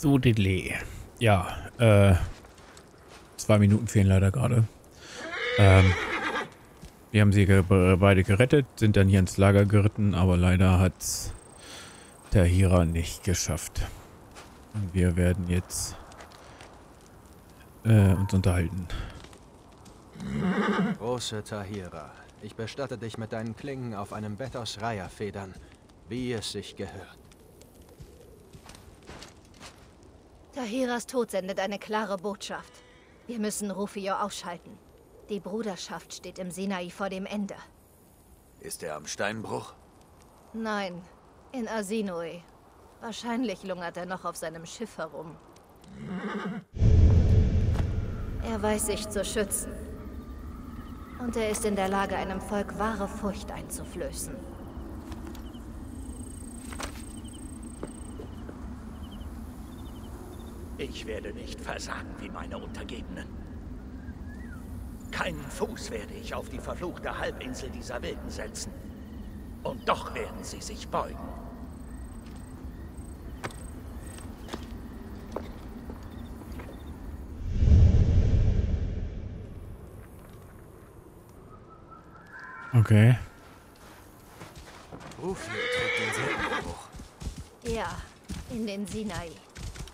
So, Diddley. Ja, äh, zwei Minuten fehlen leider gerade. Ähm, wir haben sie ge beide gerettet, sind dann hier ins Lager geritten, aber leider hat Tahira nicht geschafft. Und wir werden jetzt äh, uns unterhalten. Große Tahira, ich bestatte dich mit deinen Klingen auf einem Bett aus Reiherfedern, wie es sich gehört. Tahiras Tod sendet eine klare Botschaft. Wir müssen Rufio ausschalten. Die Bruderschaft steht im Sinai vor dem Ende. Ist er am Steinbruch? Nein, in Asinoi. Wahrscheinlich lungert er noch auf seinem Schiff herum. Er weiß sich zu schützen. Und er ist in der Lage, einem Volk wahre Furcht einzuflößen. Ich werde nicht versagen wie meine Untergebenen. Keinen Fuß werde ich auf die verfluchte Halbinsel dieser Wilden setzen. Und doch werden sie sich beugen. Okay. Rufio trägt denselben Bruch. Ja, in den Sinai.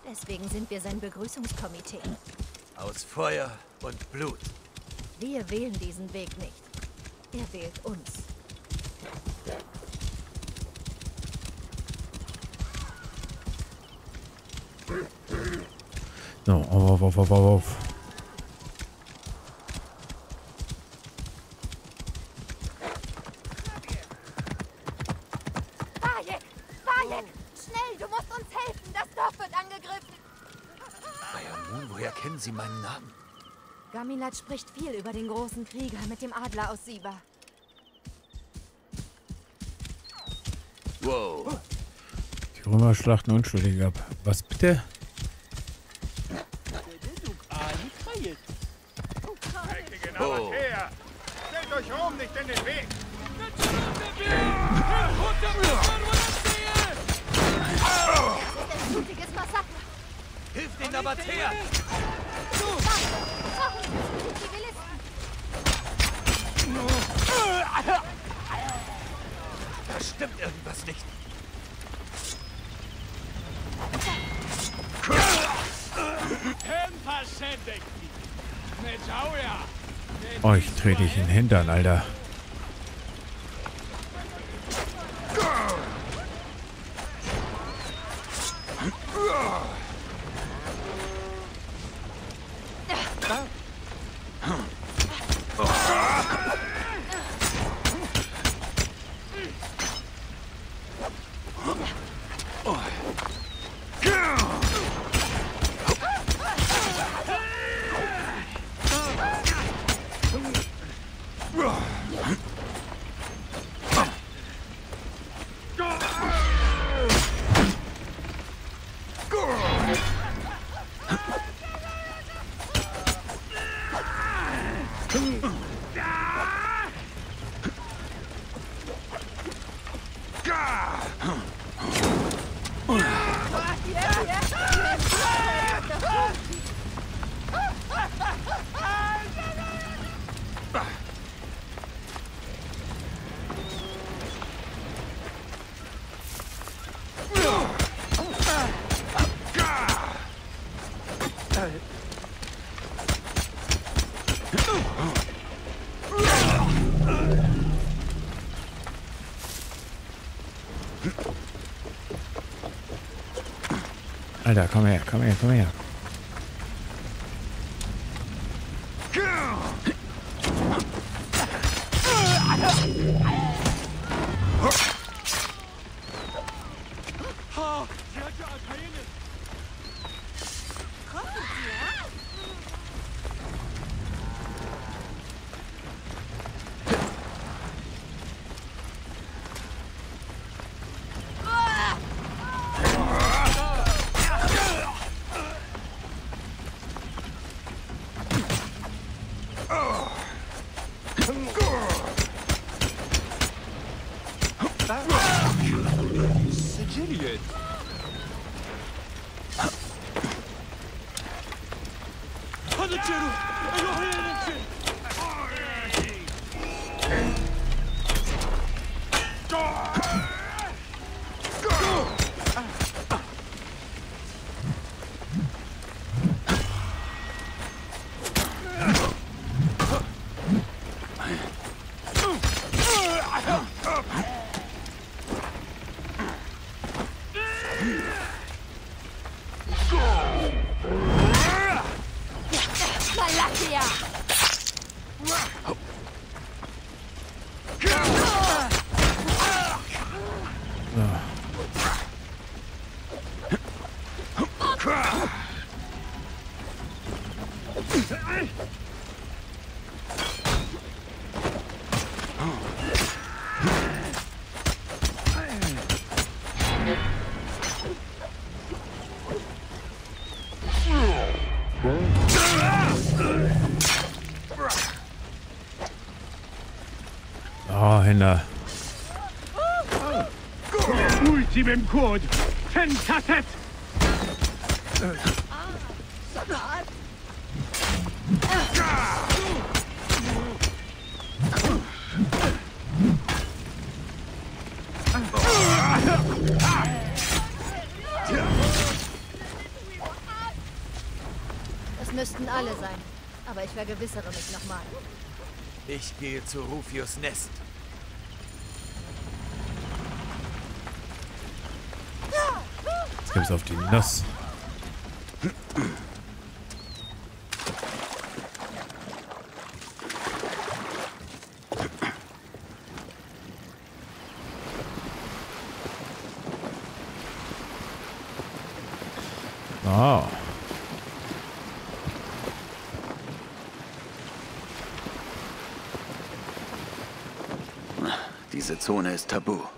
Deswegen sind wir sein Begrüßungskomitee. Aus Feuer und Blut. Wir wählen diesen Weg nicht. Er wählt uns. So, auf, auf, auf, auf, auf. Gamilat spricht viel über den großen Krieger mit dem Adler aus Siba. Wow. Die Römer schlachten Unschuldige ab. Was bitte? Oh. Stellt euch Rom nicht in den Weg! Hilf den Nabatäer! Da stimmt irgendwas nicht. Euch trete ich in den Hintern, Alter. Alter, komm her, komm her, komm her. idiot! Oh, Händler. Ultimem Code. Es vergewissere mich nochmal. Ich gehe zu Rufius Nest. Jetzt gibt's auf die Nuss. Oh. Diese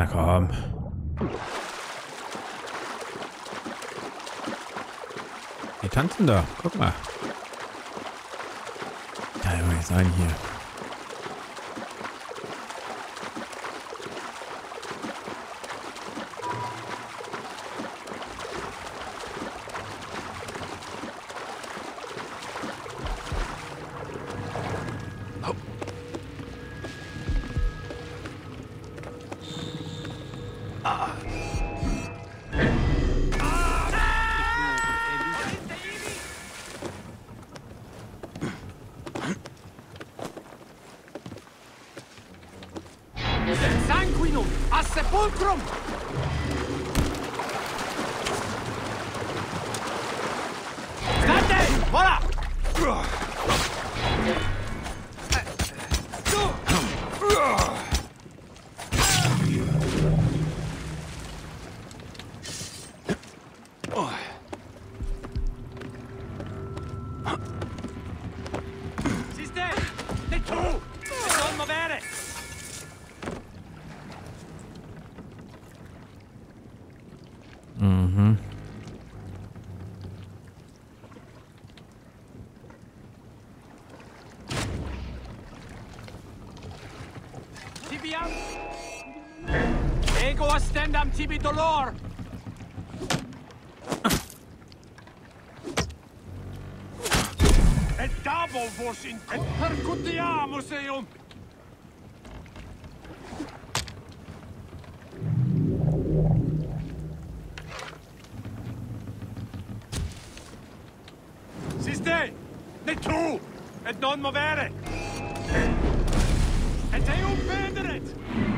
Na komm. Die tanzen da. Guck mal. Kann ja wohl nicht sein hier. монстром! Ego ostendam tibi dolor! Et dabo vos in... Et percutiamus eum! Siste! Ne tu! Et non movere! Et eum pederet!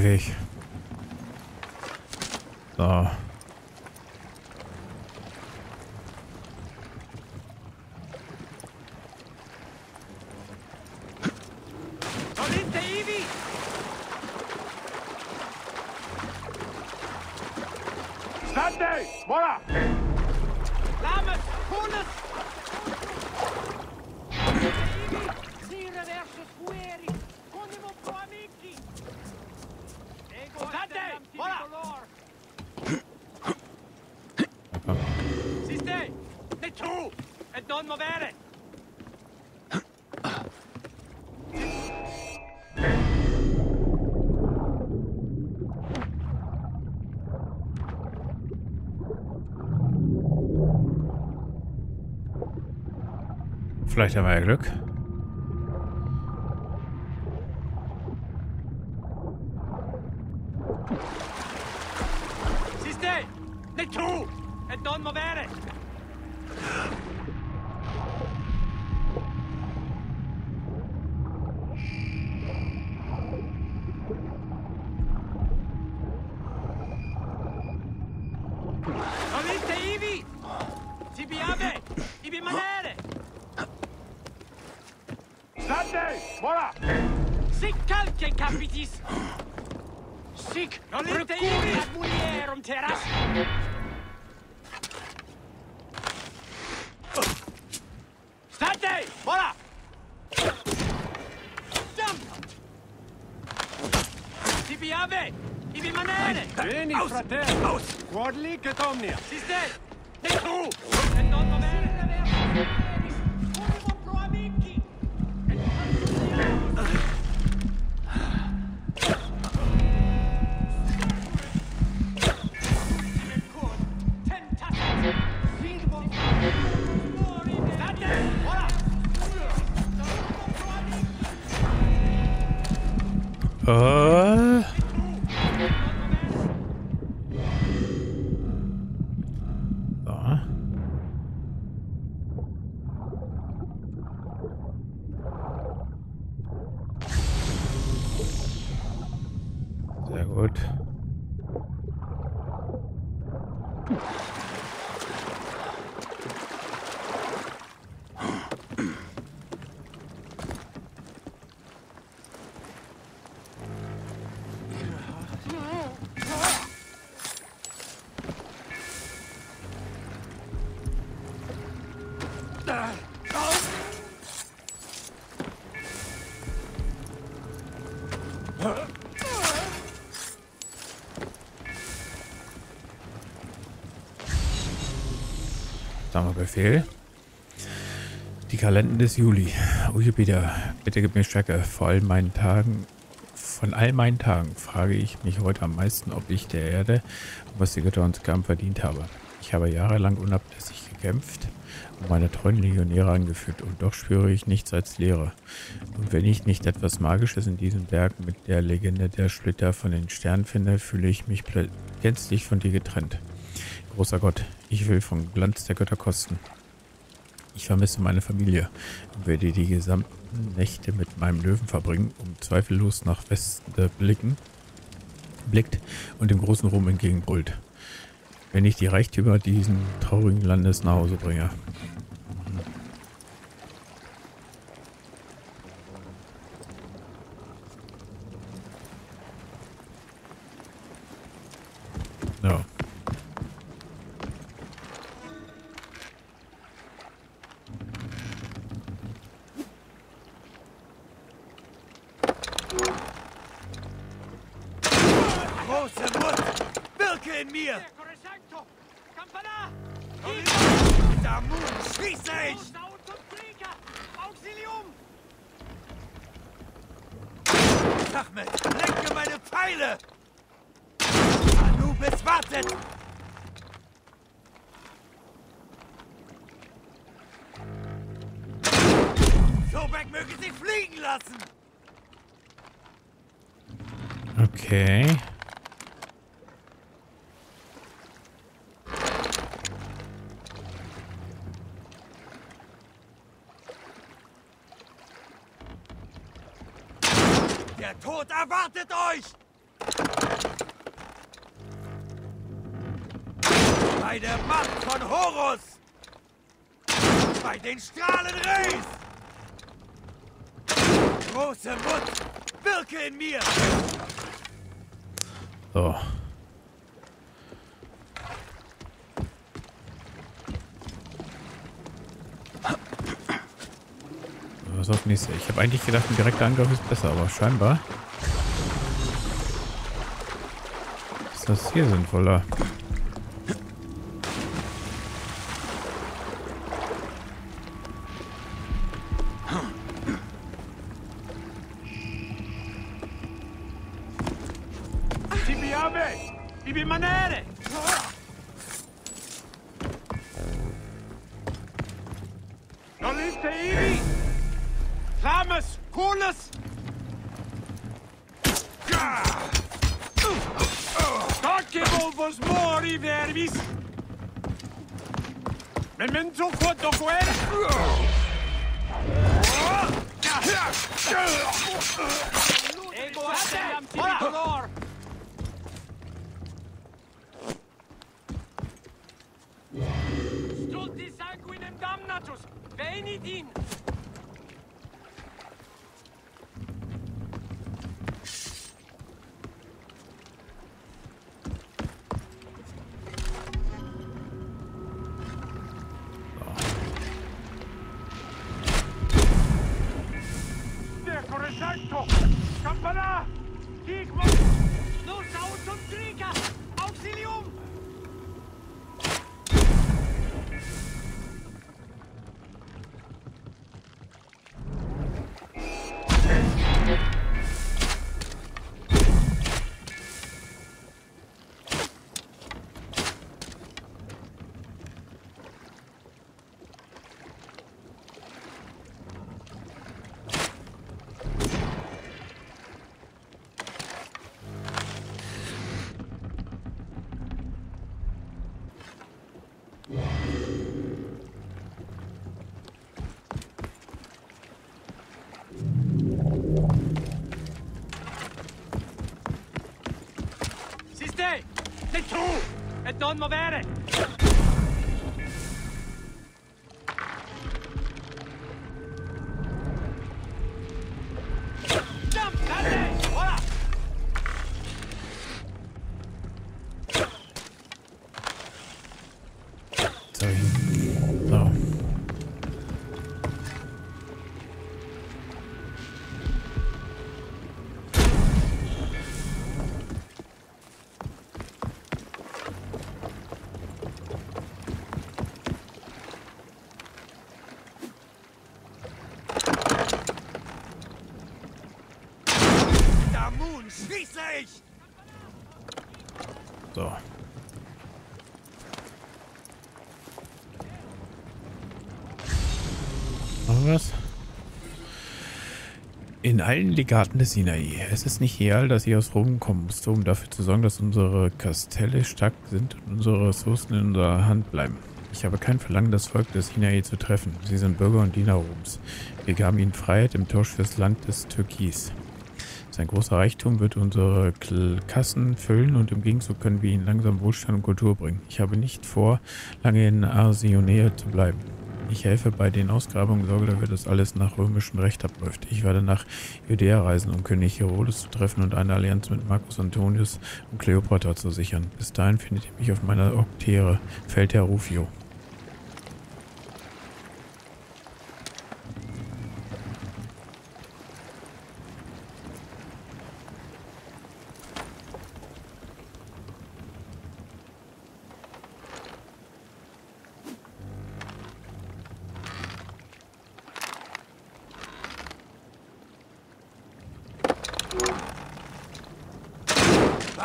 Ewig. Vielleicht haben wir ja Glück. Siste! Ne tu! Et non movere! Solite Wypijamy! I wymanene! Wyni, frater! Aus! Quodli, ketomnia! Sistel! Niech Hmm. Befehl. Die Kalenden des Juli. Oh Jupiter, bitte gib mir Stärke. Vor all meinen Tagen, von all meinen Tagen frage ich mich heute am meisten, ob ich der Erde was die Götter uns gaben verdient habe. Ich habe jahrelang unablässig gekämpft und meine treuen Legionäre angeführt und doch spüre ich nichts als Leere. Und wenn ich nicht etwas Magisches in diesem Berg mit der Legende der Splitter von den Sternen finde, fühle ich mich gänzlich von dir getrennt. Großer Gott, ich will vom Glanz der Götter kosten. Ich vermisse meine Familie und werde die gesamten Nächte mit meinem Löwen verbringen, um zweifellos nach Westen blicken, blickt und dem großen Rum entgegenbrüllt. Wenn ich die Reichtümer diesen traurigen Landes nach Hause bringe. Große Mut! Wirke in mir! Damun, schieße ich! Auxilium! Ahmed, lenke meine Pfeile! Anubis wartet! Sobek möge sie fliegen lassen! Okay. Der Tod erwartet euch! Bei der Macht von Horus! Bei den Strahlen Reis! Große Mut, wirke in mir! So. Was auf nächste? Ich habe eigentlich gedacht, ein direkter Angriff ist besser, aber scheinbar ist das hier sinnvoller. Solitei! Lames! Colas! Docevos mori, vermis! Memento quod doquer! Stulti sanguinem damnatus! Benidin! Campana! Gegner! Los, da uns und Krieger! Auxilium! gente! Sei tu! E non muovere! Was? In allen Legaten des Sinai. Es ist nicht real, dass ich aus Rom kommen musste, um dafür zu sorgen, dass unsere Kastelle stark sind und unsere Ressourcen in unserer Hand bleiben. Ich habe kein Verlangen, das Volk des Sinai zu treffen. Sie sind Bürger und Diener Roms. Wir gaben ihnen Freiheit im Tausch fürs Land des Türkis. Sein großer Reichtum wird unsere Kassen füllen und im Gegenzug können wir ihnen langsam Wohlstand und Kultur bringen. Ich habe nicht vor, lange in Arsionea zu bleiben. Ich helfe bei den Ausgrabungen, sorge dafür, dass alles nach römischem Recht abläuft. Ich werde nach Judäa reisen, um König Herodes zu treffen und eine Allianz mit Marcus Antonius und Kleopatra zu sichern. Bis dahin findet ihr mich auf meiner Oktere, Feldherr Rufio.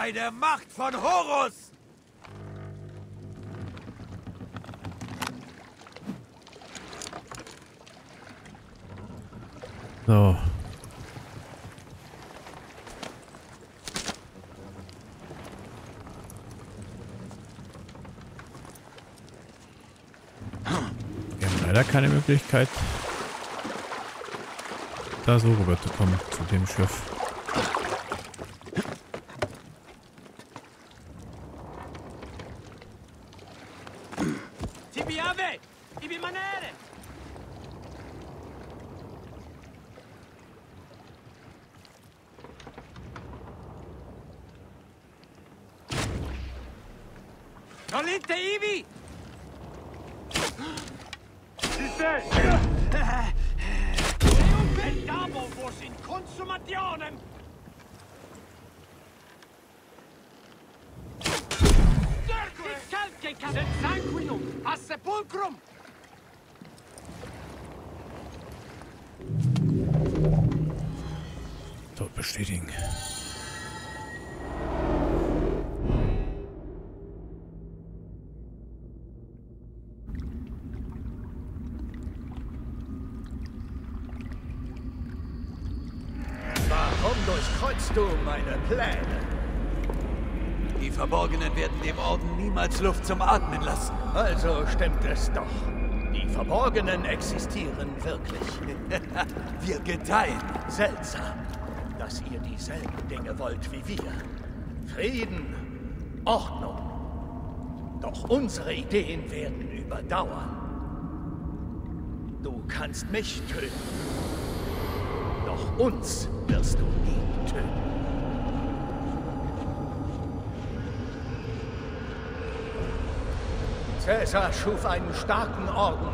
Bei der Macht von Horus! So. Wir haben leider keine Möglichkeit, da so rüber zu kommen zu dem Schiff. Vabbè, devi rimanere! Durchkreuzt du meine Pläne? Die Verborgenen werden dem Orden niemals Luft zum Atmen lassen. Also stimmt es doch. Die Verborgenen existieren wirklich. Wir gedeihen. Seltsam, dass ihr dieselben Dinge wollt wie wir. Frieden, Ordnung. Doch unsere Ideen werden überdauern. Du kannst mich töten. Uns wirst du nie töten. Cäsar schuf einen starken Orden,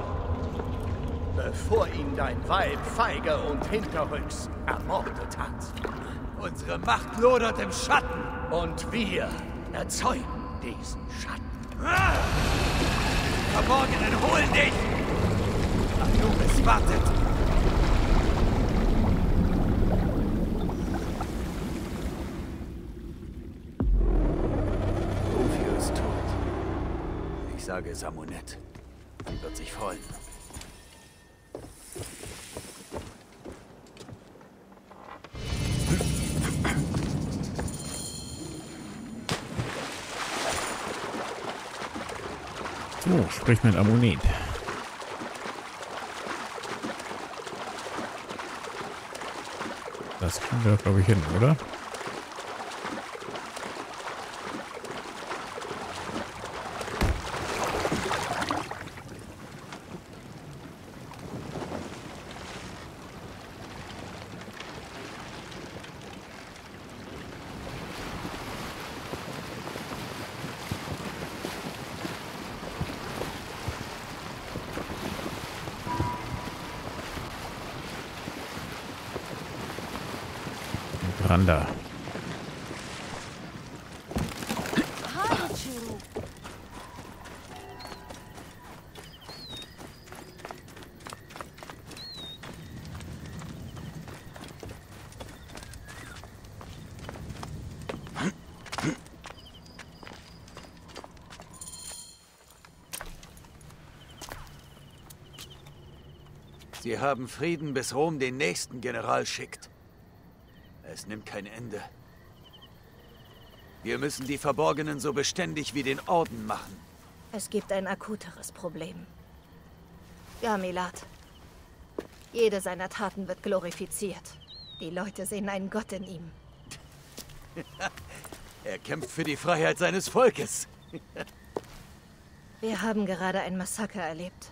bevor ihn dein Weib feige und hinterrücks ermordet hat. Unsere Macht lodert im Schatten. Und wir erzeugen diesen Schatten. Die Verborgenen holen dich! Anubis wartet. Rufio ist tot. Sage Samonet. Sie wird sich freuen. So, sprich mit Ammonet. Das kriegen wir, glaube ich, hin, oder? Randa. Sie haben Frieden, bis Rom den nächsten General schickt. Es nimmt kein Ende. Wir müssen die Verborgenen so beständig wie den Orden machen. Es gibt ein akuteres Problem. Gamilat. Jede seiner Taten wird glorifiziert. Die Leute sehen einen Gott in ihm. Er kämpft für die Freiheit seines Volkes. Wir haben gerade ein Massaker erlebt.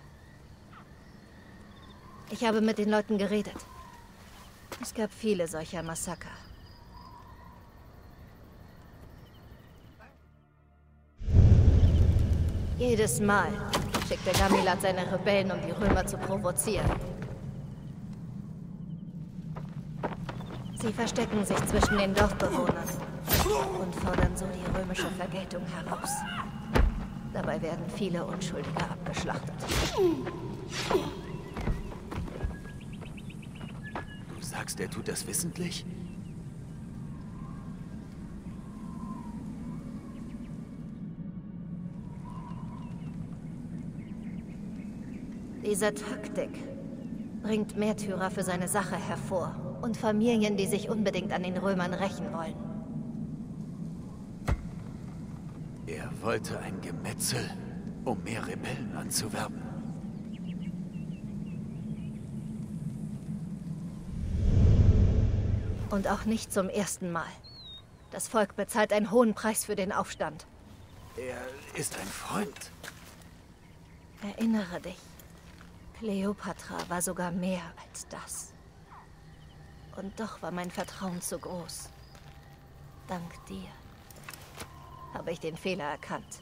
Ich habe mit den Leuten geredet. Es gab viele solcher Massaker. Jedes Mal schickte Gamilat seine Rebellen, um die Römer zu provozieren. Sie verstecken sich zwischen den Dorfbewohnern und fordern so die römische Vergeltung heraus. Dabei werden viele Unschuldige abgeschlachtet. Sagst, er tut das wissentlich? Diese Taktik bringt Märtyrer für seine Sache hervor und Familien, die sich unbedingt an den Römern rächen wollen. Er wollte ein Gemetzel, um mehr Rebellen anzuwerben. Und auch nicht zum ersten Mal. Das Volk bezahlt einen hohen Preis für den Aufstand. Er ist ein Freund. Er Erinnere dich. Kleopatra war sogar mehr als das. Und doch war mein Vertrauen zu groß. Dank dir habe ich den Fehler erkannt.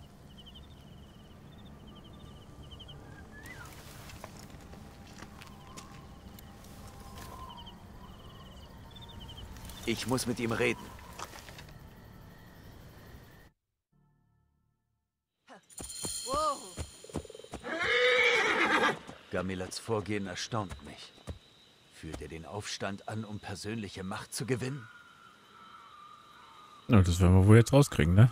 Ich muss mit ihm reden. Wow. Vorgehen erstaunt mich. Führt er den Aufstand an, um persönliche Macht zu gewinnen? Na, das werden wir wohl jetzt rauskriegen, ne?